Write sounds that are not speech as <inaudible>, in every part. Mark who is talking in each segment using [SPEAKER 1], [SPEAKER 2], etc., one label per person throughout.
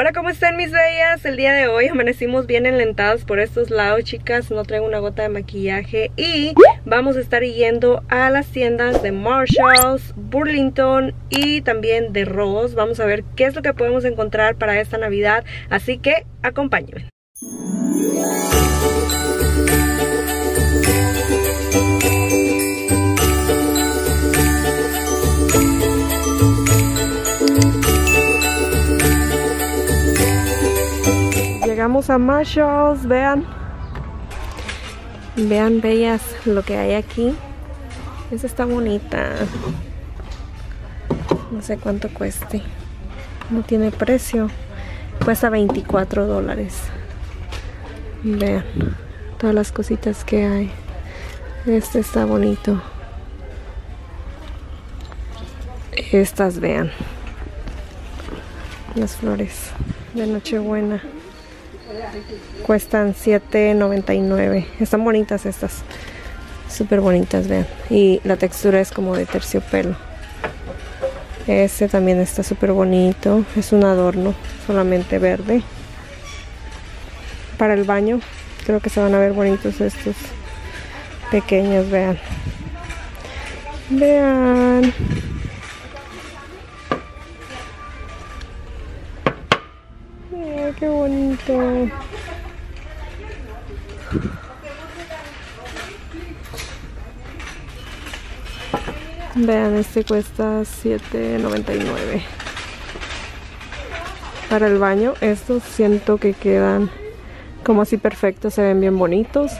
[SPEAKER 1] Hola, ¿cómo están mis bellas? El día de hoy amanecimos bien enlentadas por estos lados, chicas. No traigo una gota de maquillaje y vamos a estar yendo a las tiendas de Marshalls, Burlington y también de Ross. Vamos a ver qué es lo que podemos encontrar para esta Navidad. Así que acompáñenme. Llegamos a Marshalls, vean. Vean, bellas, lo que hay aquí. Esta está bonita. No sé cuánto cueste. No tiene precio. Cuesta 24 dólares. Vean todas las cositas que hay. Este está bonito. Estas, vean. Las flores de Nochebuena. Cuestan $7.99. Están bonitas estas. Súper bonitas, vean. Y la textura es como de terciopelo. Este también está súper bonito. Es un adorno, solamente verde. Para el baño. Creo que se van a ver bonitos estos pequeños, vean. Vean. Qué bonito. Vean, este cuesta $7.99. Para el baño, estos siento que quedan como así perfectos, se ven bien bonitos.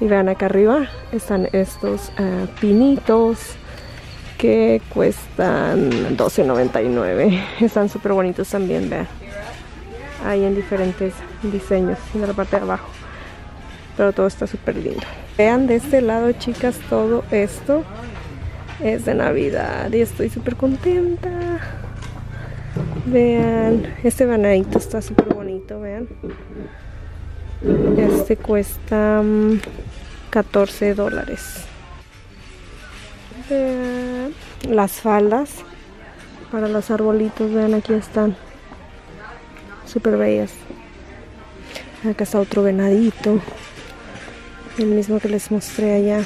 [SPEAKER 1] Y vean acá arriba están estos uh, pinitos que cuestan $12.99. <laughs> Están súper bonitos también, vean hay en diferentes diseños en la parte de abajo. Pero todo está súper lindo. Vean de este lado chicas todo esto es de navidad y estoy súper contenta. Vean este banadito está súper bonito vean. Este cuesta 14 mm, dólares. Vean las faldas para los arbolitos vean aquí están súper bellas. Acá está otro venadito. El mismo que les mostré allá.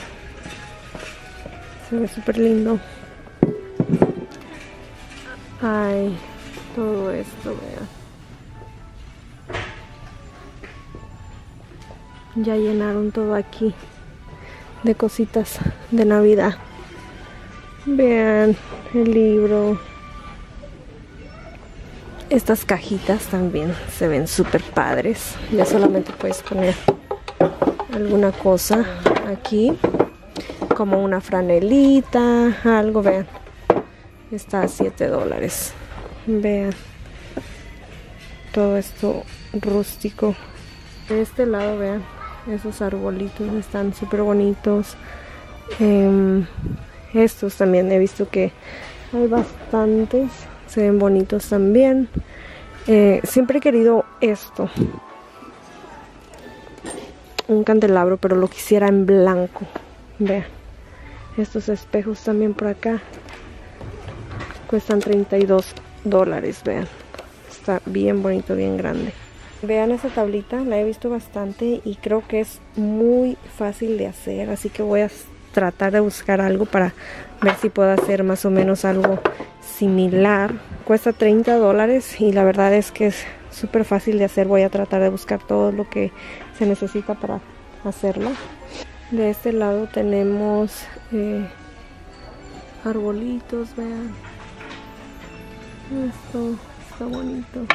[SPEAKER 1] Se ve súper lindo. Ay, todo esto, vean. Ya llenaron todo aquí de cositas de Navidad. Vean el libro. Estas cajitas también se ven súper padres. Ya solamente puedes poner alguna cosa aquí. Como una franelita, algo, vean. Está a 7 dólares. Vean. Todo esto rústico. De este lado, vean. Esos arbolitos están súper bonitos. Em, estos también he visto que hay bastantes se ven bonitos también. Eh, siempre he querido esto. Un candelabro pero lo quisiera en blanco. Vean estos espejos también por acá cuestan 32 dólares vean. Está bien bonito bien grande. Vean esa tablita la he visto bastante y creo que es muy fácil de hacer así que voy a tratar de buscar algo para ver si puedo hacer más o menos algo similar. Cuesta 30 dólares y la verdad es que es súper fácil de hacer. Voy a tratar de buscar todo lo que se necesita para hacerlo. De este lado tenemos eh, arbolitos, vean. Esto está bonito.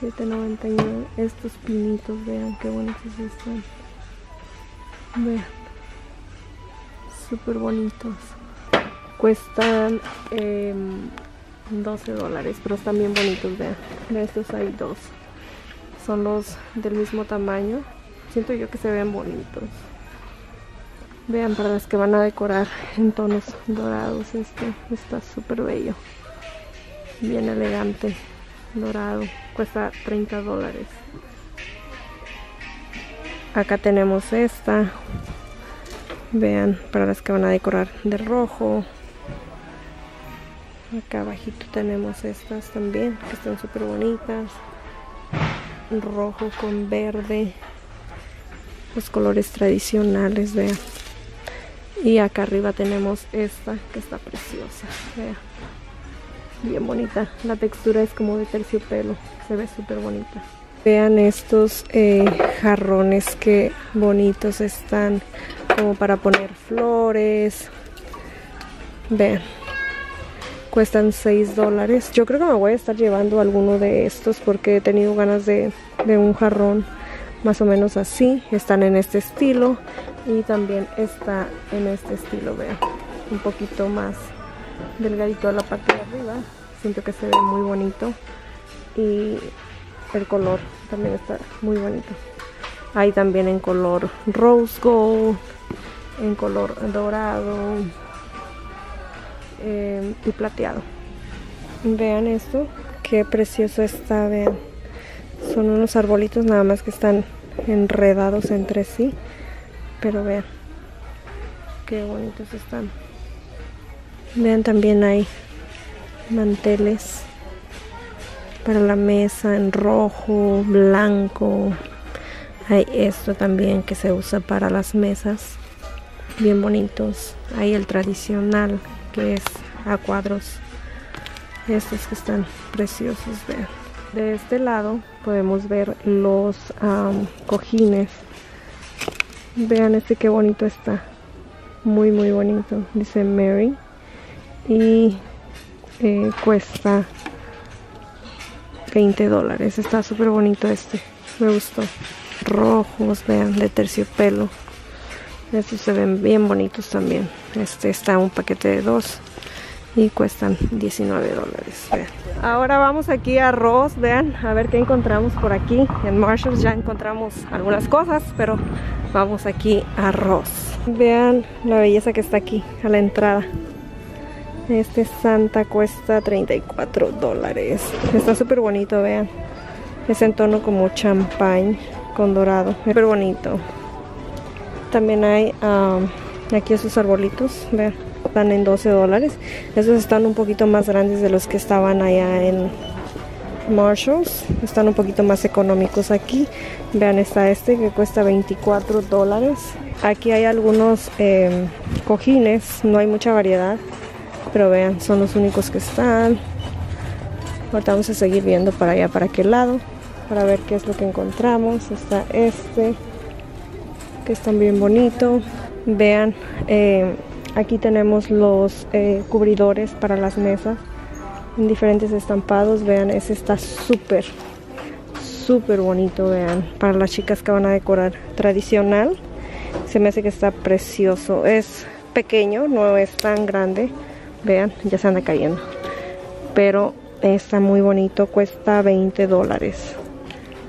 [SPEAKER 1] 7.99. Estos pinitos, vean qué bonitos están. Vean. Súper bonitos cuestan 12 em, dólares pero están bien bonitos vean. De estos hay dos. Son los del mismo tamaño. Siento yo que se ven bonitos. Vean para las que van a decorar en tonos dorados este está súper bello. Bien elegante dorado. Cuesta 30 dólares. Acá tenemos esta vean para las que van a decorar de rojo Acá abajito tenemos estas también, que están súper bonitas. Rojo con verde. Los colores tradicionales, vean. Y acá arriba tenemos esta, que está preciosa, vean. Bien bonita. La textura es como de terciopelo. Se ve súper bonita. Vean estos eh, jarrones que bonitos están. Como para poner flores. Vean cuestan 6 dólares. Yo creo que me voy a estar llevando alguno de estos porque he tenido ganas de, un jarrón más o menos así. Están en este estilo y también está en este estilo, vean. Un poquito más delgadito a la parte de arriba. Siento que se ve muy bonito y el color también está muy bonito. Hay también en color rose gold, en color dorado, eh, y plateado. Vean esto, qué precioso está, vean. Son unos arbolitos nada más que están enredados entre sí. Pero vean, qué bonitos están. Vean también hay manteles para la mesa en rojo, blanco. Hay esto también que se usa para las mesas. Bien bonitos. Hay el tradicional que es a cuadros. Estos que están preciosos vean. De este lado podemos ver los cojines. Vean este que bonito está. Muy muy bonito dice Mary. Y eh, cuesta 20 dólares. Está súper bonito este. Me gustó rojos vean de terciopelo estos se ven bien bonitos también. Este está un paquete de dos y cuestan 19 dólares. Ahora vamos aquí a Ross, vean, a ver qué encontramos por aquí. En Marshalls ya encontramos algunas cosas, pero vamos aquí a Ross. Vean la belleza que está aquí a la entrada. Este Santa cuesta 34 dólares. Está súper bonito, vean. Es en tono como champagne con dorado. Súper bonito. También hay aquí esos arbolitos, vean, están en 12 dólares. Esos están un poquito más grandes de los que estaban allá en Marshalls. Están un poquito más económicos aquí. Vean, está este que cuesta 24 dólares. Aquí hay algunos em, cojines, no hay mucha variedad. Pero vean, son los únicos que están. Ahorita vamos a seguir viendo para allá, para aquel lado. Para ver qué es lo que encontramos. Está este que están bien bonito. Vean, eh, aquí tenemos los eh, cubridores para las mesas en diferentes estampados. Vean, ese está súper, súper bonito. Vean, para las chicas que van a decorar tradicional. Se me hace que está precioso. Es pequeño, no es tan grande. Vean, ya se anda cayendo. Pero está muy bonito, cuesta 20 dólares.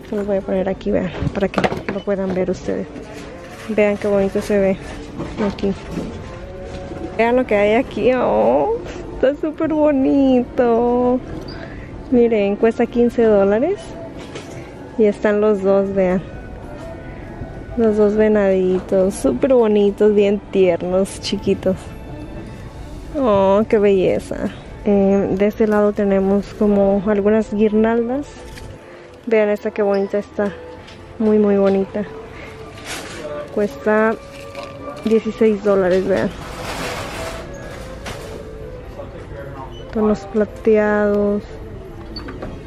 [SPEAKER 1] Se los voy a poner aquí, vean, para que lo puedan ver ustedes. Vean qué bonito se ve aquí. Vean lo que hay aquí. Oh, está súper bonito. Miren, cuesta 15 dólares. Y están los dos, vean. Los dos venaditos. Súper bonitos, bien tiernos, chiquitos. Oh, qué belleza. Eh, de este lado tenemos como algunas guirnaldas. Vean esta qué bonita está. Muy, muy bonita. Cuesta 16 dólares vean. Tonos plateados.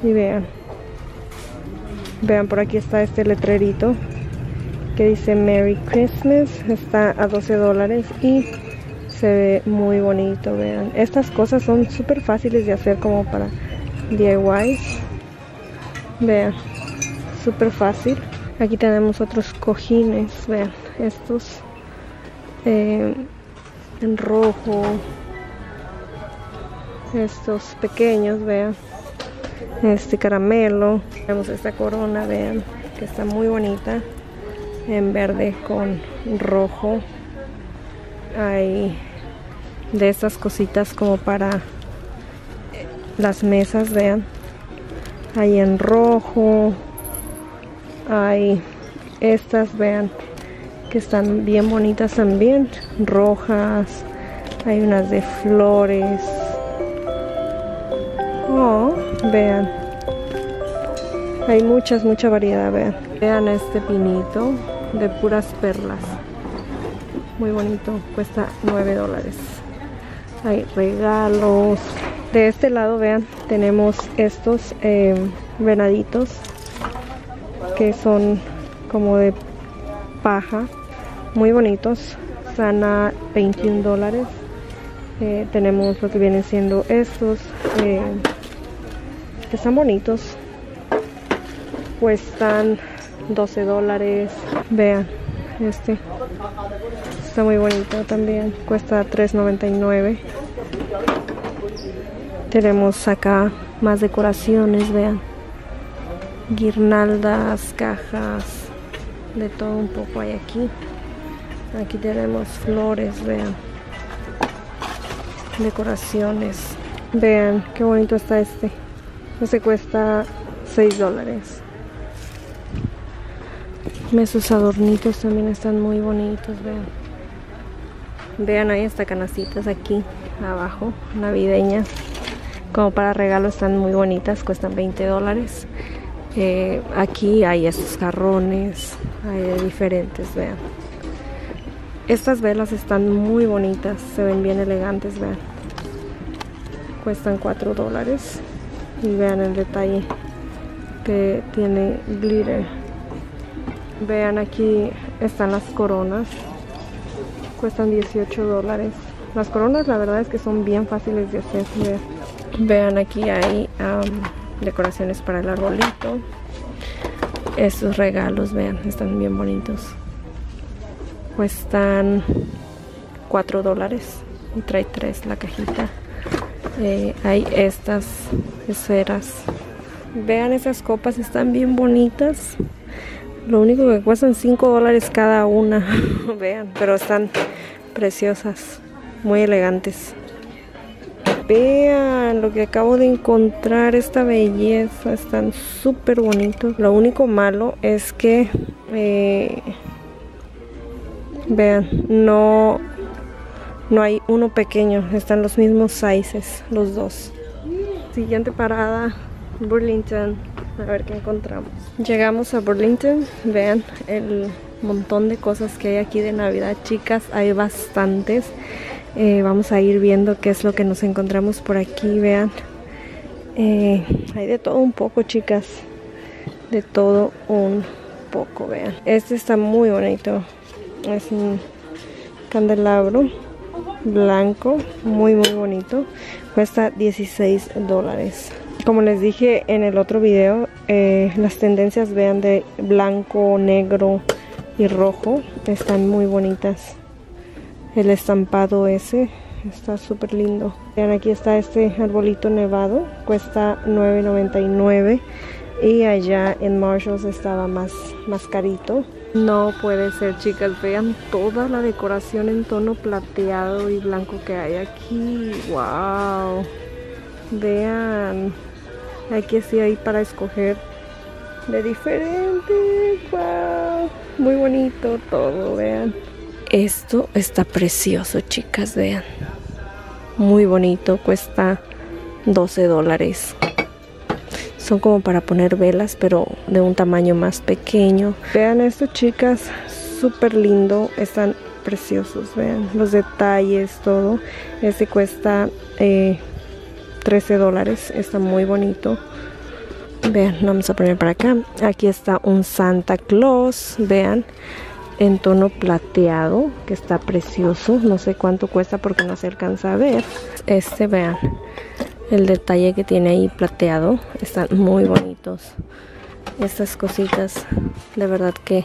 [SPEAKER 1] Y vean. Vean por aquí está este letrerito que dice Merry Christmas está a 12 dólares y se ve muy bonito vean. Estas cosas son súper fáciles de hacer como para DIYs vean súper fácil. Aquí tenemos otros cojines, vean, estos. Eh, en rojo, estos pequeños, vean, este caramelo, tenemos esta corona, vean, que está muy bonita, en verde con rojo, hay de estas cositas como para las mesas, vean, hay en rojo, hay estas, vean, que están bien bonitas también, rojas, hay unas de flores, Oh, vean. Hay muchas, mucha variedad, vean. Vean este pinito de puras perlas. Muy bonito, cuesta 9 dólares. Hay regalos. De este lado, vean, tenemos estos eh, venaditos que son como de paja. Muy bonitos. Están a 21 dólares. Eh, tenemos lo que vienen siendo estos eh, que están bonitos cuestan 12 dólares vean este está muy bonito también cuesta 3.99 tenemos acá más decoraciones vean guirnaldas cajas de todo un poco hay aquí aquí tenemos flores vean decoraciones. Vean qué bonito está este. Este cuesta 6 dólares. Esos adornitos también están muy bonitos, vean. Vean ahí hasta canastitas aquí abajo, navideñas. Como para regalo están muy bonitas, cuestan 20 dólares. Eh, aquí hay estos jarrones, hay diferentes, vean. Estas velas están muy bonitas, se ven bien elegantes, vean. Cuestan 4 dólares. Y vean el detalle que tiene glitter. Vean aquí están las coronas. Cuestan 18 dólares. Las coronas la verdad es que son bien fáciles de hacer. Vean aquí hay decoraciones para el arbolito. Estos regalos, vean, están bien bonitos. Cuestan 4 dólares y trae 3 la cajita. Eh, hay estas esferas. Vean esas copas están bien bonitas. Lo único que cuestan 5 dólares cada una <laughs> vean pero están preciosas muy elegantes vean lo que acabo de encontrar esta belleza están súper bonitos lo único malo es que eh, Vean, no, no hay uno pequeño, están los mismos sizes, los dos. Siguiente parada, Burlington, a ver qué encontramos. Llegamos a Burlington, vean el montón de cosas que hay aquí de Navidad, chicas, hay bastantes. Eh, vamos a ir viendo qué es lo que nos encontramos por aquí, vean. Eh, hay de todo un poco, chicas, de todo un poco, vean. Este está muy bonito. Es un candelabro blanco muy muy bonito. Cuesta 16 dólares. Como les dije en el otro video eh, las tendencias vean de blanco negro y rojo están muy bonitas el estampado ese está súper lindo vean aquí está este arbolito nevado cuesta 9.99 y allá en Marshalls estaba más, más carito no puede ser, chicas. Vean toda la decoración en tono plateado y blanco que hay aquí. ¡Wow! Vean. Aquí sí hay para escoger de diferentes. ¡Wow! Muy bonito todo, vean. Esto está precioso, chicas, vean. Muy bonito, cuesta 12 dólares. Son como para poner velas pero de un tamaño más pequeño. Vean esto chicas súper lindo están preciosos vean. Los detalles todo. Este cuesta 13 eh, dólares está muy bonito. Vean vamos a poner para acá. Aquí está un Santa Claus vean en tono plateado que está precioso. No sé cuánto cuesta porque no se alcanza a ver. Este vean el detalle que tiene ahí plateado están muy bonitos estas cositas. De verdad que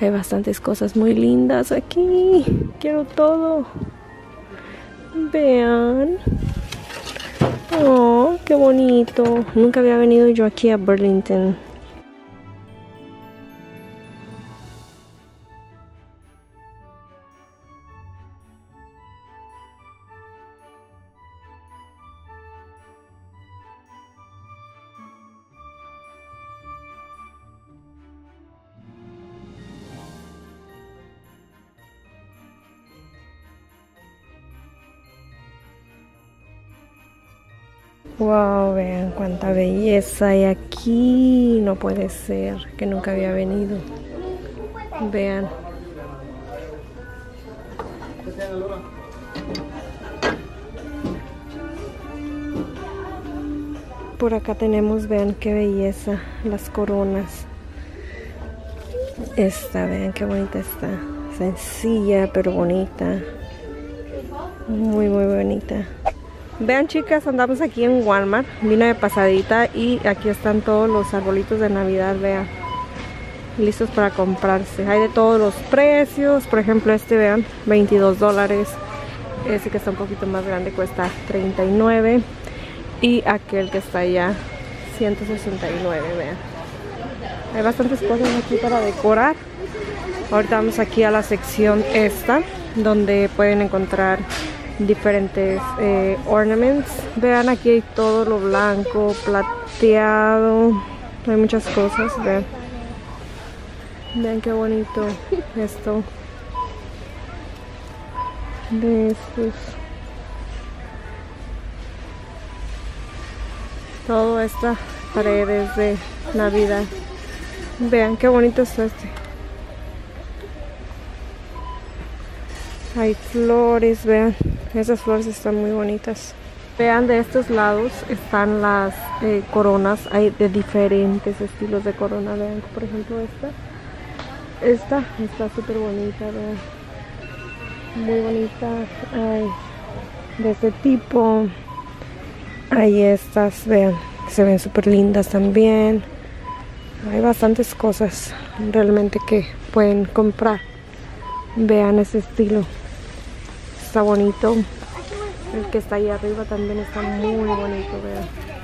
[SPEAKER 1] hay bastantes cosas muy lindas aquí. Quiero todo. Vean. Oh qué bonito. Nunca había venido yo aquí a Burlington Wow, vean cuánta belleza hay aquí. No puede ser que nunca había venido. Vean. Por acá tenemos, vean qué belleza, las coronas. Esta, vean qué bonita está. Sencilla, pero bonita. Muy, muy bonita. Vean chicas, andamos aquí en Walmart. Vine de pasadita y aquí están todos los arbolitos de Navidad, vean. Listos para comprarse. Hay de todos los precios. Por ejemplo, este, vean, 22 dólares. Ese que está un poquito más grande cuesta 39. Y aquel que está allá, 169, vean. Hay bastantes cosas aquí para decorar. Ahorita vamos aquí a la sección esta, donde pueden encontrar diferentes eh, ornaments. Vean aquí hay todo lo blanco, plateado. Hay muchas cosas, vean. Vean qué bonito esto. De estos. Todo esta paredes de Navidad. Vean qué bonito es este. Hay flores, vean. Esas flores están muy bonitas. Vean de estos lados están las eh, coronas. Hay de diferentes estilos de corona. Vean, por ejemplo, esta. Esta está súper bonita, vean. Muy bonita. Hay de este tipo. Hay estas, vean. se ven súper lindas también. Hay bastantes cosas realmente que pueden comprar. Vean ese estilo está bonito. El que está ahí arriba también está muy bonito, vean.